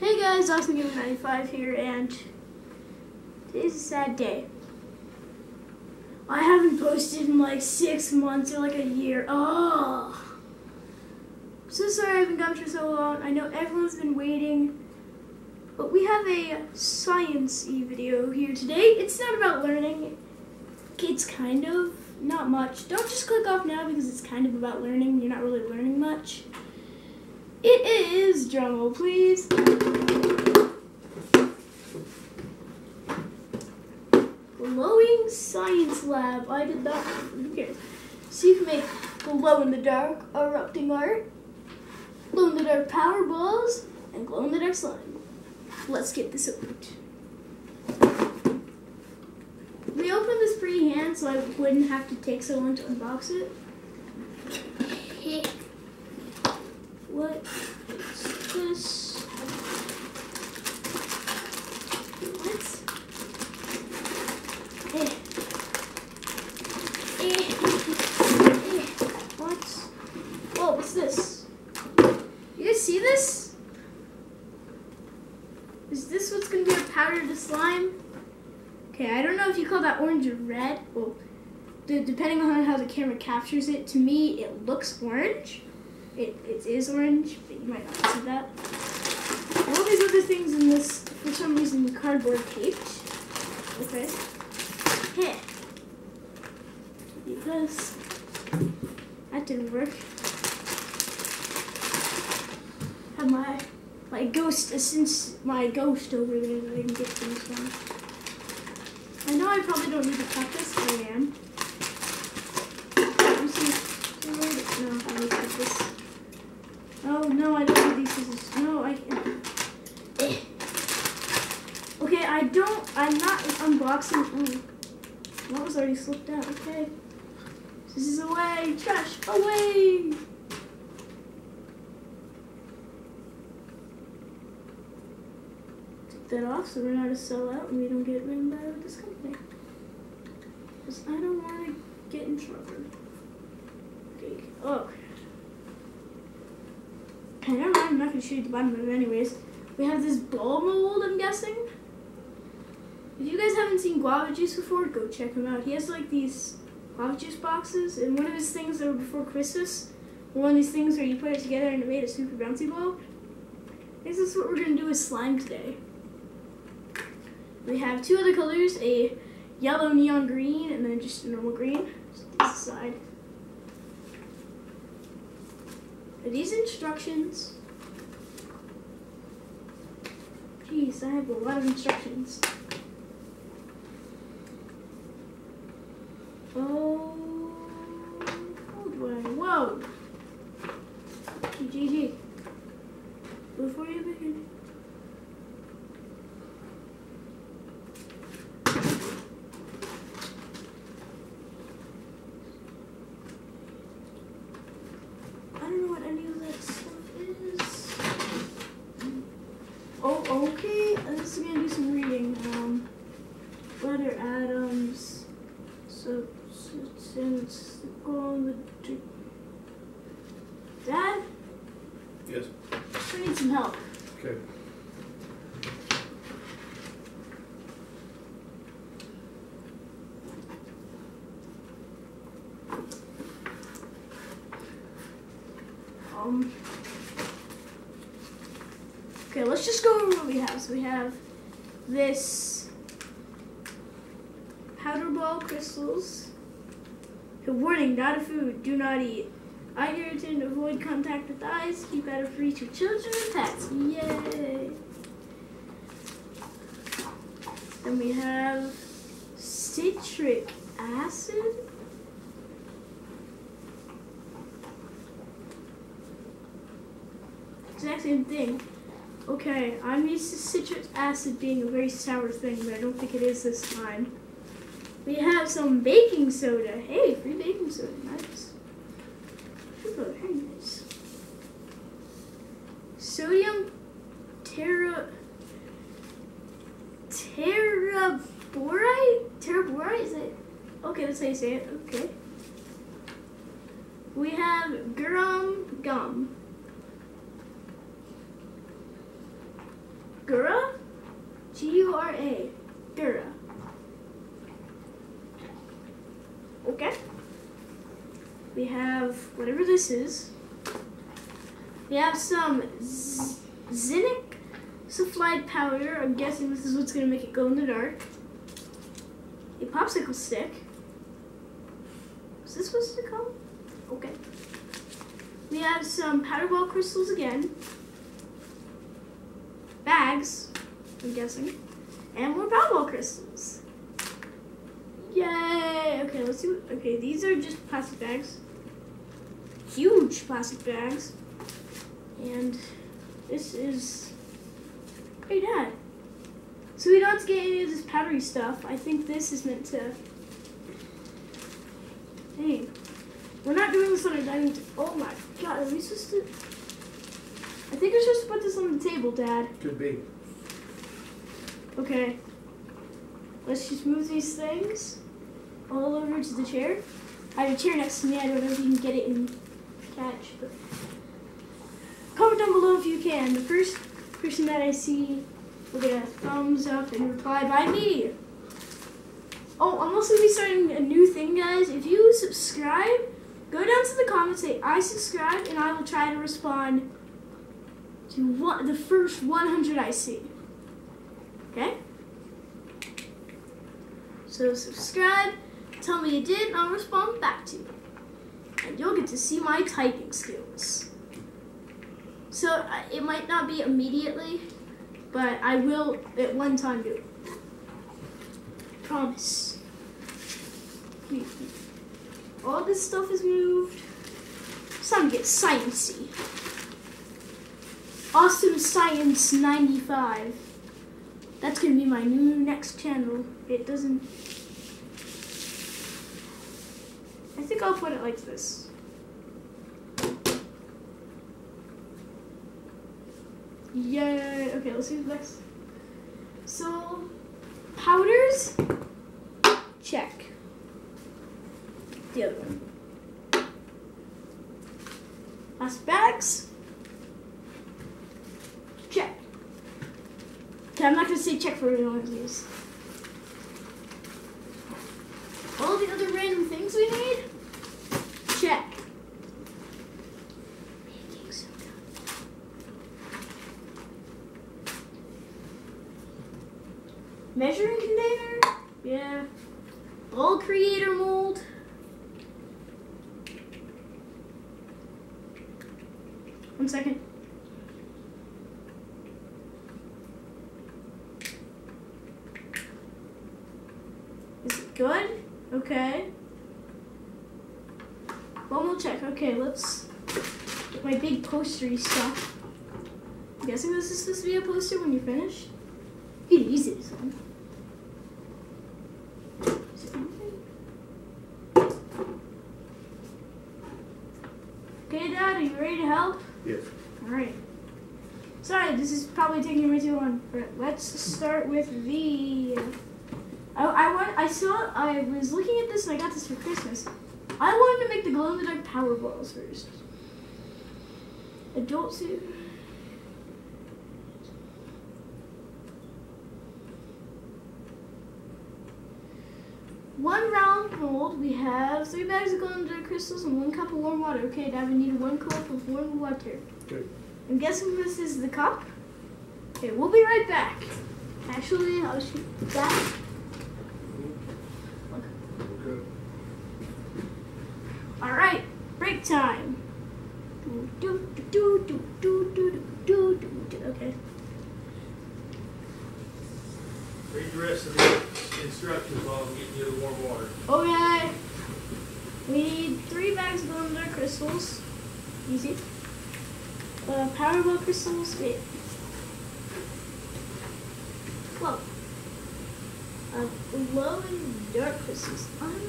Hey guys, Awesome Gamer 95 here, and today's a sad day. I haven't posted in like six months or like a year. Oh, I'm so sorry I haven't gone for so long. I know everyone's been waiting, but we have a science-y video here today. It's not about learning. It's kind of not much. Don't just click off now because it's kind of about learning. You're not really learning much. It is, drumroll please. Glowing Science Lab. I did that. Who cares? So you can make glow in the dark erupting art, glow in the dark power balls, and glow in the dark slime. Let's get this opened. We opened this pre-hand so I wouldn't have to take so long to unbox it. What is this? What? Eh. Eh. Eh. What? Whoa, what's this? You guys see this? Is this what's gonna be our powder to slime? Okay, I don't know if you call that orange or red. Well, depending on how the camera captures it, to me it looks orange. It, it is orange, but you might not see that. All these other things in this, for some reason, cardboard taped. Okay. Here. Do this. That didn't work. Have my my ghost uh, since my ghost over there I can get things from. I know I probably don't need to cut this, but I am. You see, no, I need to cut this. Oh no, I don't need these scissors. No, I can't. Okay, I don't. I'm not unboxing. Mm. Oh, that was already slipped out. Okay. This is away. Trash away. Take that off so we're not a sellout and we don't get ran by this company. Because I don't want to get in trouble. Okay. Oh. Never mind. I'm not going to shoot the bottom of it anyways. We have this ball mold, I'm guessing. If you guys haven't seen Guava Juice before, go check him out. He has like these Guava Juice boxes, and one of his things that were before Christmas one of these things where you put it together and it made a super bouncy ball. This is what we're going to do with slime today. We have two other colors, a yellow neon green and then just a normal green. Just This side. Are these instructions? Jeez, I have a lot of instructions. Oh, how do I? Whoa! GG. Before you begin. I don't know what any of that stuff is. Oh, okay. This is gonna do some reading. Um, letter atoms, substance, go on the. d- Dad, Yes. I need some help. Okay. Um. Okay, let's just go over what we have. We have this powder ball crystals. Warning, not a food. Do not eat. Eye irritant, avoid contact with eyes. Keep out of reach of children and pets. Yay! Then we have citric acid. Exact same thing. Okay, I'm used to citric acid being a very sour thing, but I don't think it is this time. We have some baking soda. Hey, free baking soda. Nice. Are very nice. Sodium terra teraborite? Teraborite? Is it? Okay, that's how you say it. Okay. We have gum gum. Gura? G-U-R-A. Gura. Okay. We have whatever this is. We have some zinc sulfide powder. I'm guessing this is what's gonna make it glow in the dark. A popsicle stick. Is this supposed to come? Okay. We have some powder ball crystals again. Bags, I'm guessing. And more powder ball crystals. Yay! Okay, let's see. What, okay, these are just plastic bags. Huge plastic bags. And this is. Hey, Dad. So we don't have to get any of this powdery stuff. I think this is meant to. Hey, we're not doing this on a dining. T- oh my God! Are we supposed to? I think we're supposed to put this on the table, Dad. Could be. Okay. Let's just move these things all over to the chair. I have a chair next to me. I don't know if you can get it and catch. But comment down below if you can. The first person that I see will get a thumbs up and reply by me. Oh, I'm also gonna be starting a new thing, guys. If you subscribe, go down to the comments, say I subscribe, and I will try to respond to one, the first 100 I see. Okay? So subscribe, tell me you did, and I'll respond back to you. And you'll get to see my typing skills. So uh, it might not be immediately, but I will at one time do it. Promise. All this stuff is moved. To get sciencey. Awesome Science 95. That's gonna be my new next channel. It doesn't. I think I'll put it like this. Yay! Okay, let's see the next. So, powders. Check. The other one. Last bags. Check. Okay, I'm not gonna say check for. All the other random things we need, check. Measuring container, yeah. Ball creator mold. One second. Is it good? Okay. One more check. Okay, let's get my big postery stuff. I'm guessing this is supposed to be a poster when you finish. You can use it as one. Is it anything? Okay, Dad, are you ready to help? Yes. Alright. Sorry, this is probably taking way too long. But let's start with the. Uh, I, I want. I saw. I was looking at this and I got this for Christmas. I wanted to make the glow in the dark power balls first. Adult suit. One round mold. We have three bags of glow in the dark crystals and one cup of warm water. Okay, Dad, we need one cup of warm water. Good. I'm guessing this is the cup. Okay, we'll be right back. Actually, I'll shoot that. All right, break time. Okay. Read the rest of the instructions while I'm getting you the warm water. Okay. We need three bags of Lumbar crystals. Easy. Uh, Powerball crystals. Wait. Whoa. Uh, glow and dark crystals. Um,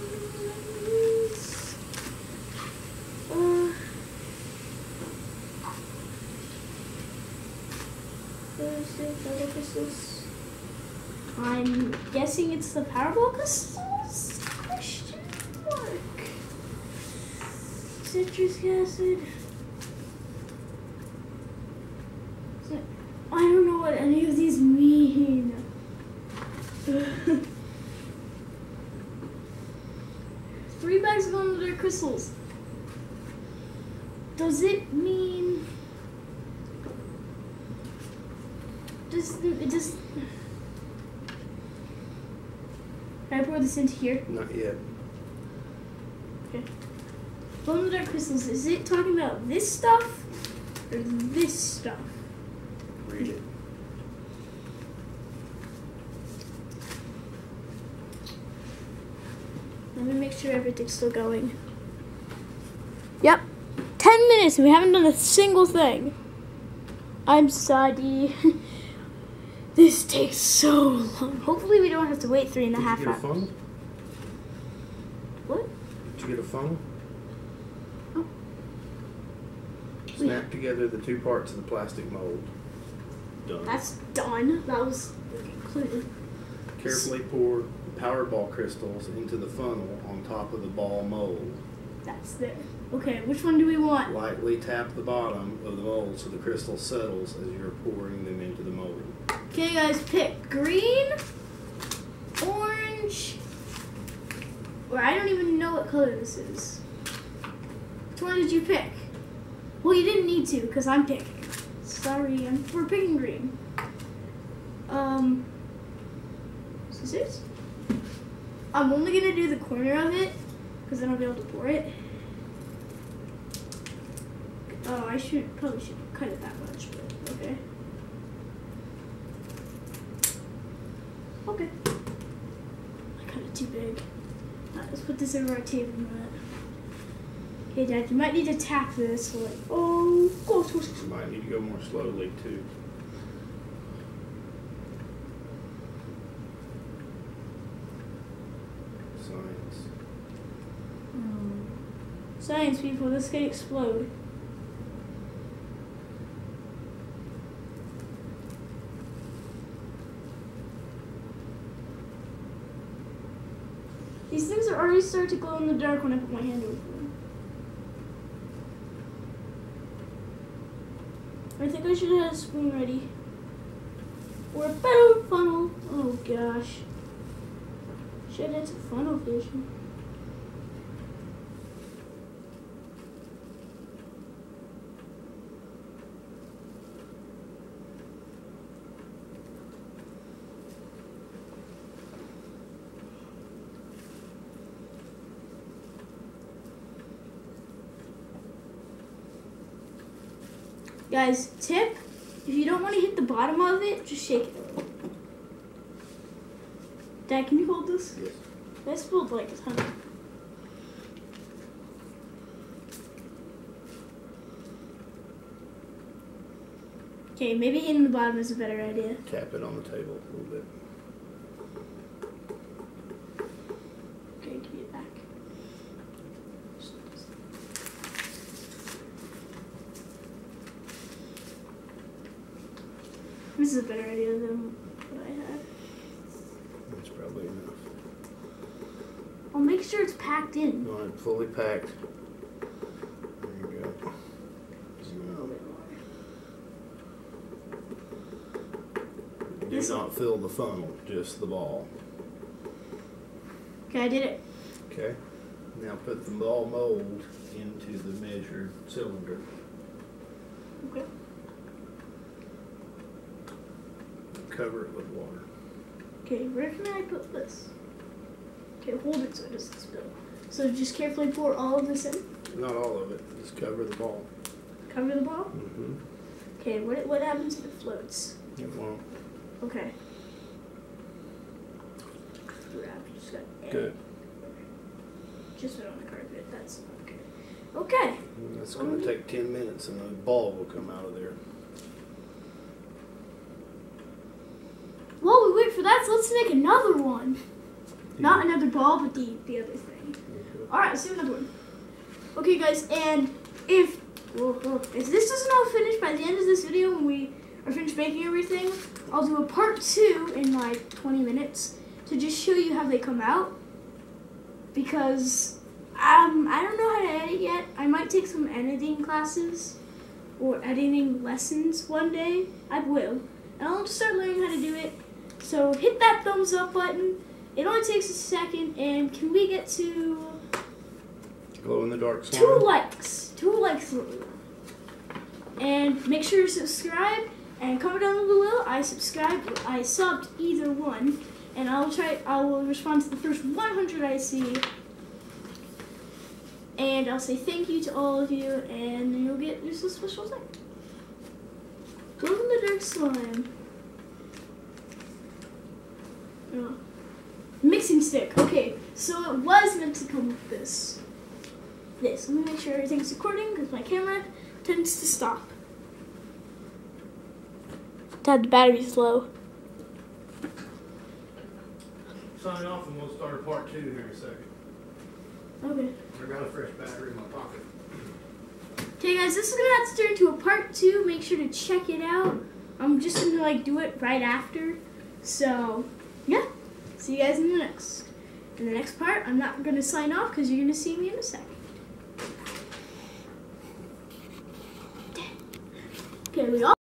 I'm guessing it's the Powerball crystals? Question mark. Citric acid. I don't know what any of these mean. Three bags of dark crystals. Does it mean? Does it just? Can I pour this into here? Not yet. Glow in the dark crystals. Is it talking about this stuff or this stuff? Read it. Let me make sure everything's still going. Yep. Ten minutes and we haven't done a single thing. I'm sorry. this takes so long. Hopefully we don't have to wait three and a Did half you get a hours. What? Did you get a phone? Oh. Snap together the two parts of the plastic mold. Done. That's done. That was included. Carefully pour the Powerball crystals into the funnel on top of the ball mold. That's there. Okay, which one do we want? Lightly tap the bottom of the mold so the crystal settles as you're pouring them into the mold. Okay, guys, pick green, orange, or I don't even know what color this is. Which one did you pick? Well, you didn't need to because I'm picking. Sorry, I'm, we're picking green. Um, scissors. I'm only gonna do the corner of it because then I'll be able to pour it. Oh, I should probably should cut it that much, but okay. Oh, okay. I cut it too big. Alright, let's put this over our table mat. Okay, Dad, you might need to tap this. Like, oh, gosh. You might need to go more slowly too. Science. Um, science people, this could explode. These things are already starting to glow in the dark when I put my hand over them. I think I should have a spoon ready. Or a better funnel. Oh gosh. Should have a funnel vision. Guys, tip, if you don't want to hit the bottom of it, just shake it. Dad, can you hold this? Yes. I spilled like a ton. Okay, maybe hitting the bottom is a better idea. Tap it on the table a little bit. Okay, give me it back. This is a better idea than what I had. That's probably enough. I'll make sure it's packed in. It fully packed. There you go. Just a little bit more. Do This- not fill the funnel, just the ball. Okay, I did it. Okay. Now put the ball mold into the measured cylinder. Okay. Cover it with water. Okay, where can I put this? Okay, hold it so it doesn't spill. So just carefully pour all of this in. Not all of it. Just cover the ball. Cover the ball. Mm-hmm. Okay, what what happens if it floats? It won't. Okay. Just. Good. Just put it on the carpet. That's okay. Okay. It's going to take 10 minutes and the ball will come out of there. While we wait for that, so let's make another one. Not another ball, but the the other thing. All right, let's do another one. Okay, guys, and if whoa, whoa, if this doesn't all finish by the end of this video when we are finished making everything, I'll do a part two in like 20 minutes to just show you how they come out. Because um, I don't know how to edit yet. I might take some editing classes or editing lessons one day. I will. And I'll I'll start learning how to do it. So hit that thumbs up button. It only takes a second, and can we get to Glow in the dark two likes? Two likes. And make sure to subscribe and comment down below. I subscribed, I subbed either one, and I'll try. I will respond to the first 100 I see, and I'll say thank you to all of you, and you'll get a special thing. Glow in the dark slime. Oh. Mixing stick. Okay, so it was meant to come with this. This. Let me make sure everything's recording because my camera tends to stop. Dad, the battery's low. Sign off and we'll start part two here in a second. Okay. I got a fresh battery in my pocket. Okay, guys, this is gonna have to turn into a part two. Make sure to check it out. I'm just gonna like do it right after. So, yeah. See you guys in the next. In the next part, I'm not gonna sign off because you're gonna see me in a second. Okay, we all.